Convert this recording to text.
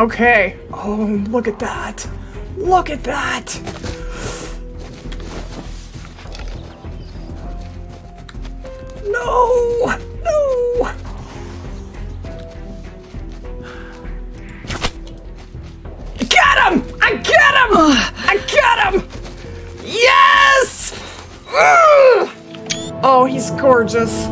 Okay. Oh, look at that. Look at that. No! No! Get him! I get him! I get him! Yes! Ugh! Oh, he's gorgeous.